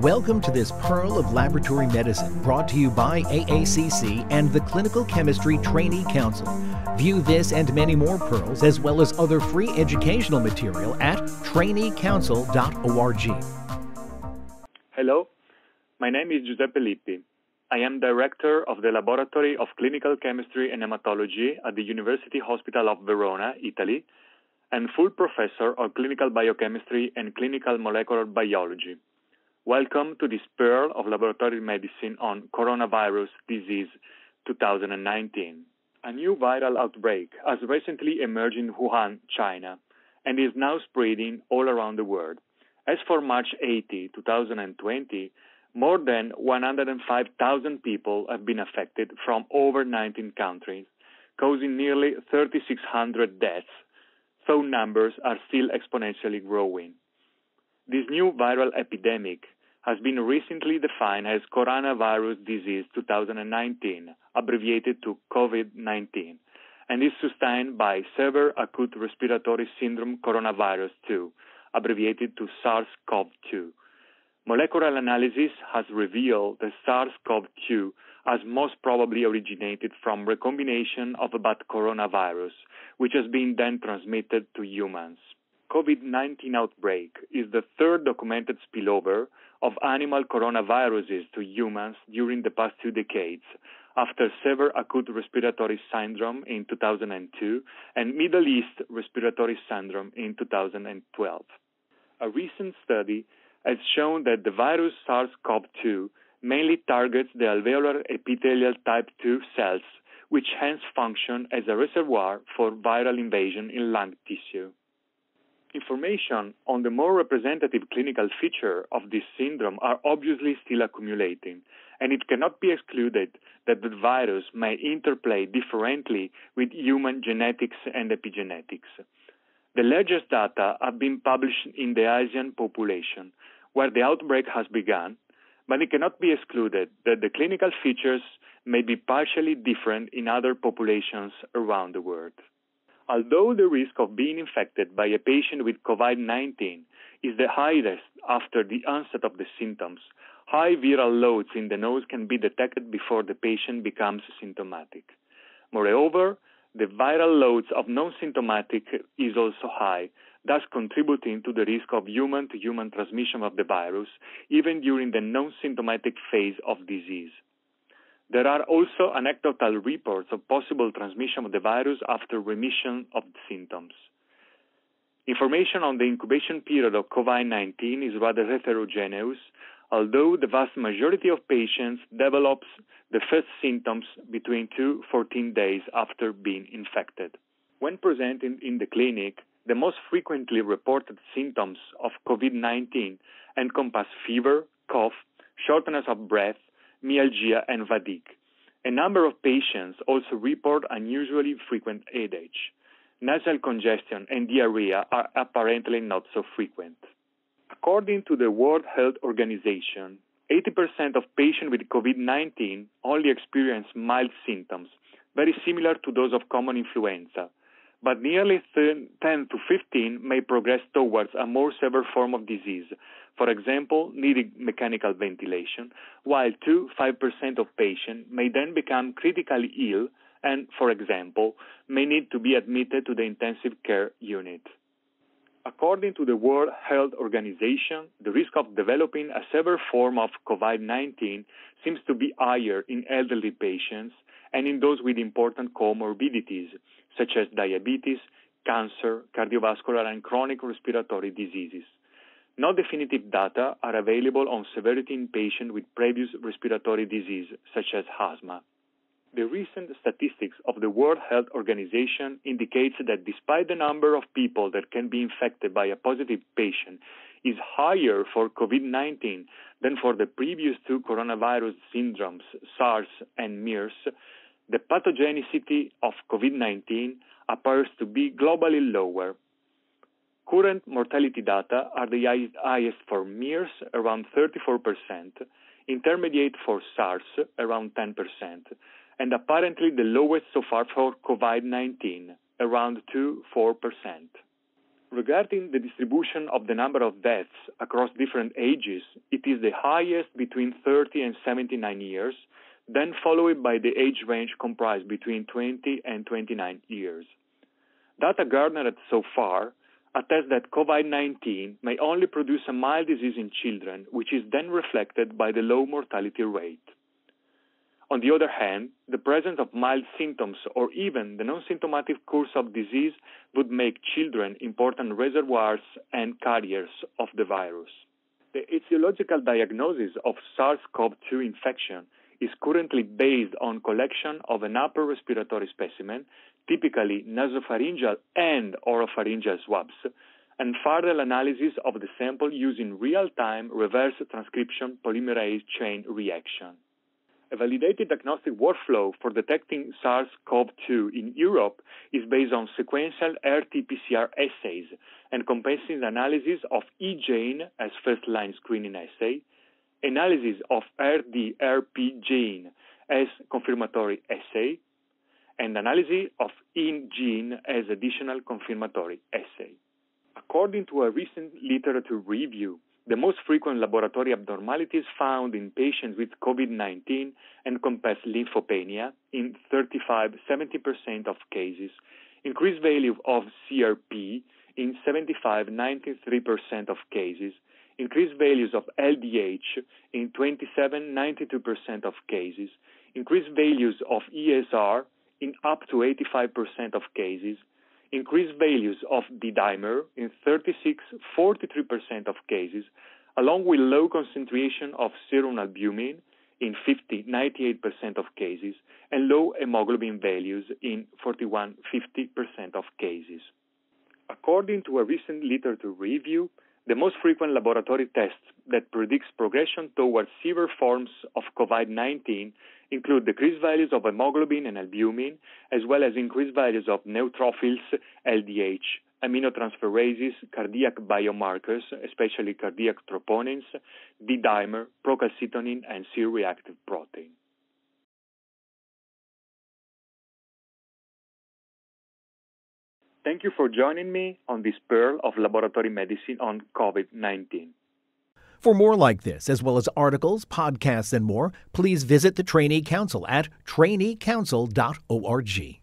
Welcome to this Pearl of Laboratory Medicine brought to you by AACC and the Clinical Chemistry Trainee Council. View this and many more pearls as well as other free educational material at traineecouncil.org. Hello, my name is Giuseppe Lippi. I am Director of the Laboratory of Clinical Chemistry and Hematology at the University Hospital of Verona, Italy, and full professor of clinical biochemistry and clinical molecular biology. Welcome to this Pearl of Laboratory Medicine on Coronavirus Disease 2019. A new viral outbreak has recently emerged in Wuhan, China, and is now spreading all around the world. As for March 80, 2020, more than 105,000 people have been affected from over 19 countries, causing nearly 3,600 deaths, though numbers are still exponentially growing. This new viral epidemic has been recently defined as coronavirus disease 2019, abbreviated to COVID-19, and is sustained by severe acute respiratory syndrome coronavirus 2, abbreviated to SARS-CoV-2. Molecular analysis has revealed that SARS-CoV-2 has most probably originated from recombination of a bat coronavirus, which has been then transmitted to humans. COVID-19 outbreak is the third documented spillover of animal coronaviruses to humans during the past two decades, after severe acute respiratory syndrome in 2002 and Middle East respiratory syndrome in 2012. A recent study has shown that the virus SARS-CoV-2 mainly targets the alveolar epithelial type 2 cells, which hence function as a reservoir for viral invasion in lung tissue. Information on the more representative clinical feature of this syndrome are obviously still accumulating, and it cannot be excluded that the virus may interplay differently with human genetics and epigenetics. The largest data have been published in the Asian population, where the outbreak has begun, but it cannot be excluded that the clinical features may be partially different in other populations around the world. Although the risk of being infected by a patient with COVID-19 is the highest after the onset of the symptoms, high viral loads in the nose can be detected before the patient becomes symptomatic. Moreover, the viral loads of non-symptomatic is also high, thus contributing to the risk of human-to-human transmission of the virus, even during the non-symptomatic phase of disease. There are also anecdotal reports of possible transmission of the virus after remission of symptoms. Information on the incubation period of COVID-19 is rather heterogeneous, although the vast majority of patients develops the first symptoms between 2 14 days after being infected. When presented in the clinic, the most frequently reported symptoms of COVID-19 encompass fever, cough, shortness of breath, myalgia, and fatigue. A number of patients also report unusually frequent headache. Nasal congestion and diarrhea are apparently not so frequent. According to the World Health Organization, 80% of patients with COVID-19 only experience mild symptoms, very similar to those of common influenza, but nearly 10 to 15 may progress towards a more severe form of disease, for example, needing mechanical ventilation, while 2 5% of patients may then become critically ill and, for example, may need to be admitted to the intensive care unit. According to the World Health Organization, the risk of developing a severe form of COVID 19 seems to be higher in elderly patients and in those with important comorbidities, such as diabetes, cancer, cardiovascular, and chronic respiratory diseases. No definitive data are available on severity in patients with previous respiratory disease, such as asthma. The recent statistics of the World Health Organization indicates that despite the number of people that can be infected by a positive patient is higher for COVID-19 than for the previous two coronavirus syndromes, SARS and MERS, the pathogenicity of COVID-19 appears to be globally lower. Current mortality data are the highest for MERS, around 34%, intermediate for SARS, around 10%, and apparently the lowest so far for COVID-19, around 2-4%. Regarding the distribution of the number of deaths across different ages, it is the highest between 30 and 79 years, then followed by the age range comprised between 20 and 29 years. Data garnered so far attest that COVID-19 may only produce a mild disease in children, which is then reflected by the low mortality rate. On the other hand, the presence of mild symptoms or even the non-symptomatic course of disease would make children important reservoirs and carriers of the virus. The etiological diagnosis of SARS-CoV-2 infection is currently based on collection of an upper respiratory specimen, typically nasopharyngeal and oropharyngeal swabs, and further analysis of the sample using real-time reverse transcription polymerase chain reaction. A validated diagnostic workflow for detecting SARS-CoV-2 in Europe is based on sequential RT-PCR assays encompassing analysis of e-gene as first-line screening assay, analysis of RD-RP gene as confirmatory assay, and analysis of N-gene as additional confirmatory assay. According to a recent literature review, the most frequent laboratory abnormalities found in patients with COVID-19 encompass lymphopenia in 35-70% of cases, increased value of CRP in 75-93% of cases, increased values of LDH in 27-92% of cases, increased values of ESR in up to 85% of cases, increased values of D-dimer in 36-43% of cases, along with low concentration of serum albumin in 50-98% of cases, and low hemoglobin values in 41-50% of cases. According to a recent literature review, the most frequent laboratory tests that predicts progression towards severe forms of COVID-19 include decreased values of hemoglobin and albumin, as well as increased values of neutrophils, LDH, aminotransferases, cardiac biomarkers, especially cardiac troponins, D-dimer, procalcitonin, and C-reactive protein. Thank you for joining me on this pearl of laboratory medicine on COVID 19. For more like this, as well as articles, podcasts, and more, please visit the Trainee Council at traineecouncil.org.